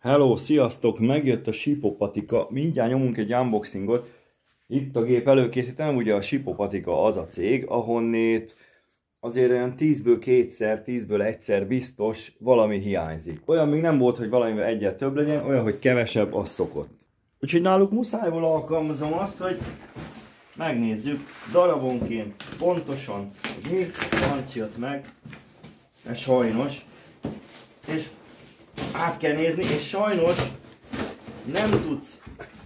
Hello, sziasztok! Megjött a Sipopatika. Mindjárt nyomunk egy unboxingot. Itt a gép előkészítem, ugye a Sipopatika az a cég, ahonnét azért olyan 10-ből kétszer, 10-ből egyszer biztos valami hiányzik. Olyan még nem volt, hogy valamivel egyet több legyen, olyan, hogy kevesebb, az szokott. Úgyhogy náluk muszájból alkalmazom azt, hogy megnézzük darabonként pontosan, hogy mi jött meg, ez sajnos, és át kell nézni, és sajnos nem tudsz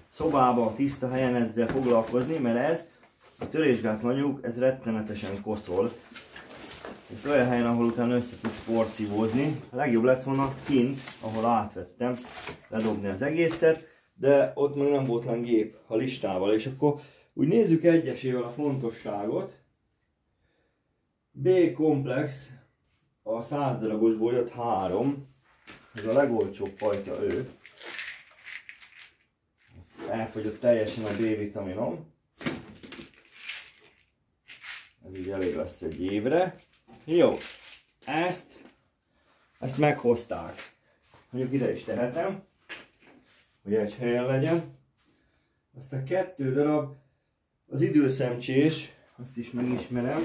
szobába, tiszta helyen ezzel foglalkozni, mert ez, a törésgát anyjuk, ez rettenetesen koszol. Ez olyan helyen, ahol utána össze tudsz porszívózni. A legjobb lett volna kint, ahol átvettem, ledobni az egészet, de ott még nem volt gép a listával, és akkor úgy nézzük egyesével a fontosságot. B-komplex, a 100 darabosból jött 3, ez a legolcsóbb fajta ő. Elfogyott teljesen a B-vitaminom. Ez így elég lesz egy évre. Jó, ezt, ezt meghozták. Mondjuk ide is tehetem, hogy egy helyen legyen. Aztán kettő darab az időszemcsés, azt is megismerem.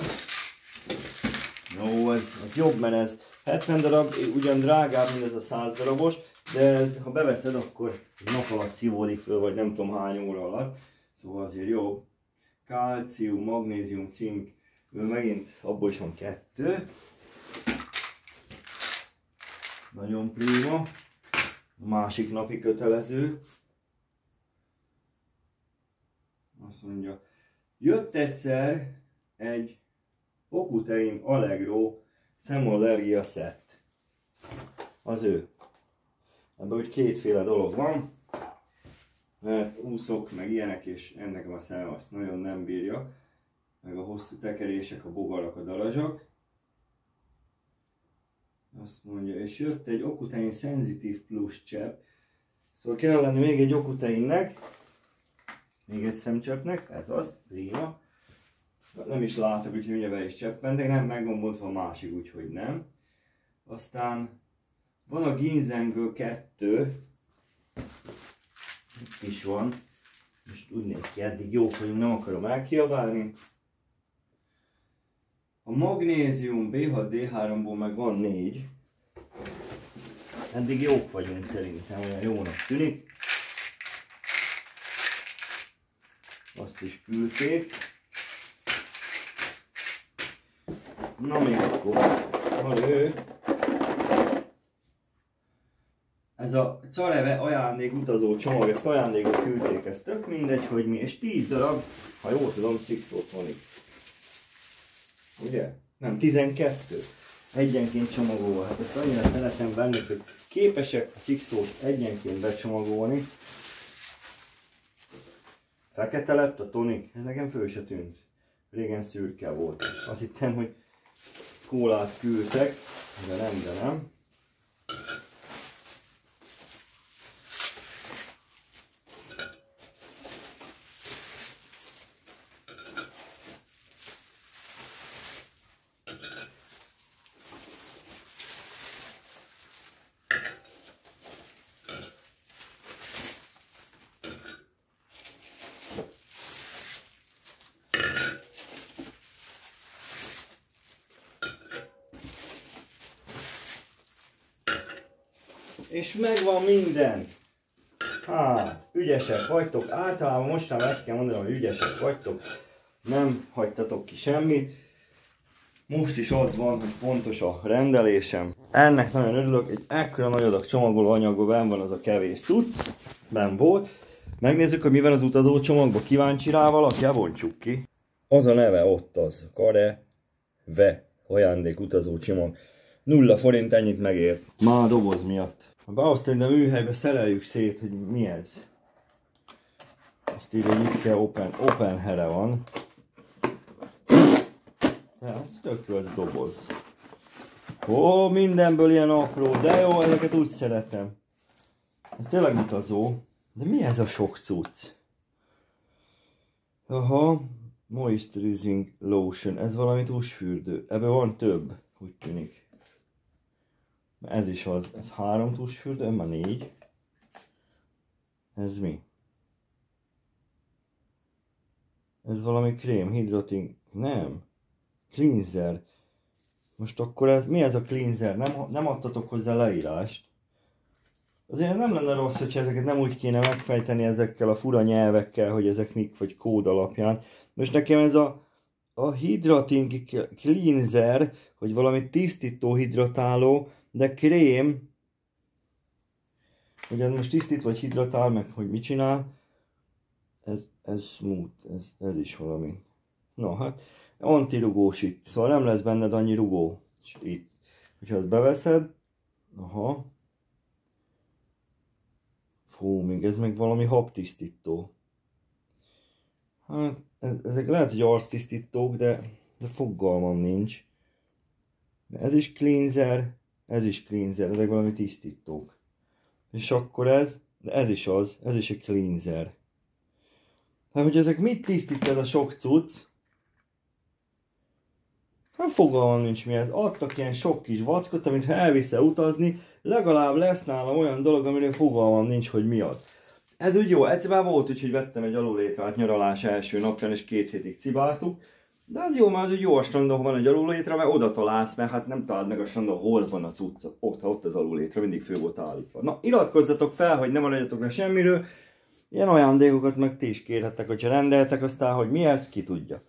Jó, ez, ez jobb, mert ez 70 darab, ugyan drágább, mint ez a 100 darabos, de ez, ha beveszed, akkor nap alatt szívódik föl, vagy nem tudom hány óra alatt. Szóval azért jó. Kálcium, magnézium, cink, megint abból is van kettő. Nagyon prima. Másik napi kötelező. Azt mondja, jött egyszer egy Okutein Allegro szemallergia szett. Az ő. Ebben úgy kétféle dolog van, mert úszok, meg ilyenek, és ennek a szem azt nagyon nem bírja, meg a hosszú tekerések, a bogarak, a darazsak. Azt mondja, és jött egy Okutein Sensitive Plus csepp, szóval kell lenni még egy Okuteinnek, még egy szemcseppnek, ez az, prima nem is látok, úgyhogy mindjárt is cseppentek, nem megvan bontva a másik, úgyhogy nem. Aztán van a Ginzengből kettő, itt is van, most úgy néz ki, eddig jók vagyunk, nem akarom elkiabálni. A magnézium B6D3-ból meg van négy. Eddig jók vagyunk szerintem, olyan jónak tűnik. Azt is küldték. Na még akkor, van ő. Ez a Careve ajándék utazó csomag, ezt ajándékot küldték, ez tök mindegy, hogy mi, és 10 darab, ha jól tudom, Sixot van itt. Ugye? Nem, 12. Egyenként csomagolva. Hát ezt annyira szeretem bennük, hogy képesek a Sixot egyenként becsomagolni. Fekete lett a tonik, ez nekem föl se tűnt. Régen szürke volt. Azt hittem, hogy kólát küldtek, de nem, de nem. És megvan minden. Hát, ügyesek vagytok. Általában mostan ezt kell mondanom, hogy ügyesek vagytok. Nem hagytatok ki semmit. Most is az van, hogy pontos a rendelésem. Ennek nagyon örülök, egy ekkora nagy adag csomagoló anyagban ben van az a kevés cucc. Ben volt. Megnézzük, hogy mi van az utazó csomagban. Kíváncsi rá valaki? Bontsuk ki. Az a neve ott az. Kare Ve. Ajándék utazó csomag. Nulla forint ennyit megért. Már a doboz miatt. Ha beosztani a műhelybe, szereljük szét, hogy mi ez. Azt írja, hogy itt open, open here van. Tehát tök jó ez a doboz. Ó, mindenből ilyen apró, de jó, ezeket úgy szeretem. Ez tényleg utazó. De mi ez a sok cucc? Aha, moisturizing lotion, ez valami tusfürdő. Ebben van több, úgy tűnik. Ez is az, ez három tusfürdő, már négy. Ez mi? Ez valami krém, hidroting... Nem. Cleanser. Most akkor ez, mi ez a cleanser? Nem, nem adtatok hozzá leírást. Azért nem lenne rossz, hogyha ezeket nem úgy kéne megfejteni ezekkel a fura nyelvekkel, hogy ezek mik, vagy kód alapján. Most nekem ez a, a hydrating cleanser, hogy valami tisztító hidratáló, de krém, ugye most tisztít vagy hidratál, meg hogy mit csinál, ez, ez smooth, ez, ez is valami. Na hát, antirugós itt, szóval nem lesz benned annyi rugó. És itt, hogyha ezt beveszed, aha, Fú, még ez meg valami habtisztító. Hát, ezek lehet, hogy arctisztítók, de, de fogalmam nincs. Ez is cleanser, ez is cleanser, ezek valami tisztítók. És akkor ez, ez is az, ez is egy cleanser. Hát, hogy ezek mit tisztít ez a sok cucc? Hát fogalmam nincs mi ez. Adtak ilyen sok kis vackot, amit ha elvisz utazni, legalább lesz nálam olyan dolog, amiről fogalmam nincs, hogy mi az. Ez úgy jó, egyszer volt úgy, hogy vettem egy alulétrát nyaralás első napján, és két hétig cibáltuk. De az jó, mert az úgy jó a strandon van egy alulétra, mert oda találsz, mert hát nem találd meg a strandon, hol van a cucc. Ott, ott az alulétra, mindig fő volt állítva. Na, iratkozzatok fel, hogy ne maradjatok le semmiről. Ilyen ajándékokat meg ti is kérhettek, hogyha rendeltek, aztán, hogy mi ez, ki tudja.